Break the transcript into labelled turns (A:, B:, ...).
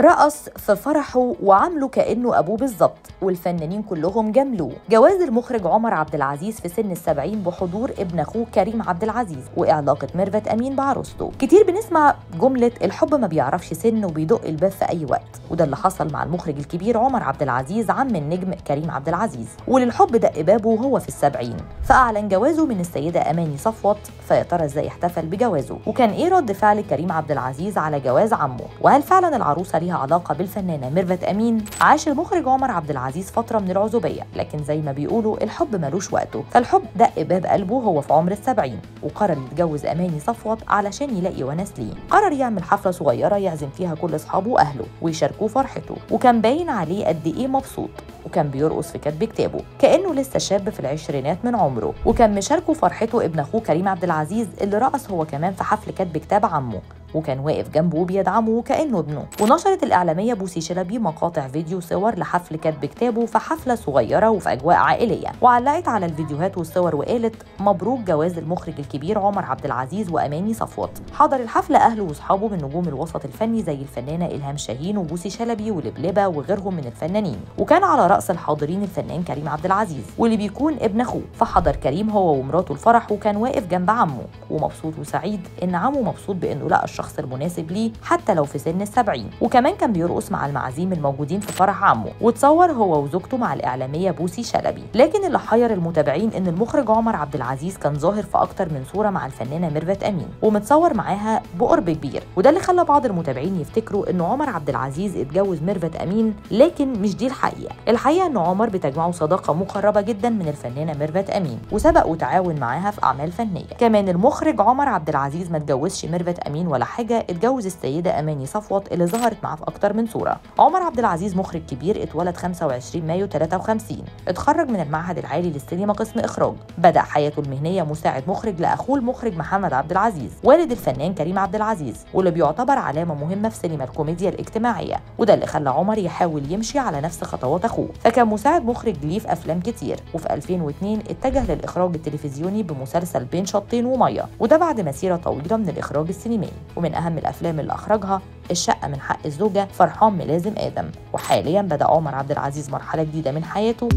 A: رقص في فرحه وعامله كأنه أبوه بالظبط والفنانين كلهم جاملوه. جواز المخرج عمر عبد العزيز في سن السبعين بحضور ابن أخوه كريم عبد العزيز وعلاقة ميرفت أمين بعروسته. كتير بنسمع جملة الحب ما بيعرفش سن وبيدق الباب في أي وقت وده اللي حصل مع المخرج الكبير عمر عبد العزيز عم النجم كريم عبد العزيز. وللحب دق بابه وهو في السبعين. فأعلن جوازه من السيدة أماني صفوت فيا ترى إزاي احتفل بجوازه؟ وكان إيه رد فعل كريم عبد العزيز على جواز عمه؟ وهل فعلا العروسة ليها علاقة بالفنانة ميرفت أمين عاش المخرج عمر عبد العزيز فترة من العزوبية لكن زي ما بيقولوا الحب ملوش وقته. فالحب دق باب قلبه وهو في عمر السبعين وقرر يتجوز أماني صفوت علشان يلاقي وناس ليه. قرر يعمل حفلة صغيرة يعزم فيها كل أصحابه وأهله ويشاركوه فرحته. وكان باين عليه قد إيه مبسوط. وكان بيرقص في كتب كتابه كأنه لسه شاب في العشرينات من عمره. وكان مشاركه فرحته ابن أخوه كريم عبد العزيز اللي رقص هو كمان في حفل كتب كتاب عمه. وكان واقف جنبه وبيدعمه وكانه ابنه. ونشرت الإعلامية بوسي شلبي مقاطع فيديو صور لحفل كتب كتابه في حفلة صغيرة وفي أجواء عائلية. وعلقت على الفيديوهات والصور وقالت مبروك جواز المخرج الكبير عمر عبد العزيز وأماني صفوت. حضر الحفلة أهله وأصحابه من نجوم الوسط الفني زي الفنانة إلهام شاهين وبوسي شلبي ولبلبة وغيرهم من الفنانين. وكان على رأس الحاضرين الفنان كريم عبد العزيز واللي بيكون ابن أخوه. فحضر كريم هو ومراته الفرح وكان واقف جنب عمه. ومبسوط وسعيد إن عمه مبسوط بإنه لقى الشخص المناسب ليه حتى لو في سن السبعين. وكمان كان بيرقص مع المعازيم الموجودين في فرح عمه وتصور هو وزوجته مع الإعلامية بوسي شلبي. لكن اللي حير المتابعين إن المخرج عمر عبد العزيز كان ظاهر في أكتر من صورة مع الفنانة ميرفت أمين ومتصور معاها بقرب كبير. وده اللي خلى بعض المتابعين يفتكروا إن عمر عبد العزيز اتجوز ميرفت أمين لكن مش دي الحقيقة. الحقيقة إن عمر بتجمعه صداقة مقربة جدا من الفنانة ميرفت أمين وسبق وتعاون معاها في أعمال فنية. كمان المخرج عمر عبد العزيز ما اتجوزش ميرفت أمين ولا حاجة اتجوز السيدة أماني صفوت اللي ظهرت معاه في أكتر من صورة. عمر عبد العزيز مخرج كبير اتولد 25 مايو 53 اتخرج من المعهد العالي للسينما قسم إخراج. بدأ حياته المهنية مساعد مخرج لأخوه المخرج محمد عبد العزيز والد الفنان كريم عبد العزيز واللي بيعتبر علامة مهمة في سينما الكوميديا الاجتماعية. وده اللي خلى عمر يحاول يمشي على نفس خطوات أخوه. فكان مساعد مخرج ليه في أفلام كتير. وفي 2002 اتجه للإخراج التلفزيوني بمسلسل بين شطين ومية. وده بعد مسيرة طويلة من الإخراج السينمائي. ومن أهم الأفلام اللي أخرجها الشقة من حق الزوجة فرحان ملازم آدم وحاليا بدأ عمر عبد العزيز مرحلة جديدة من حياته.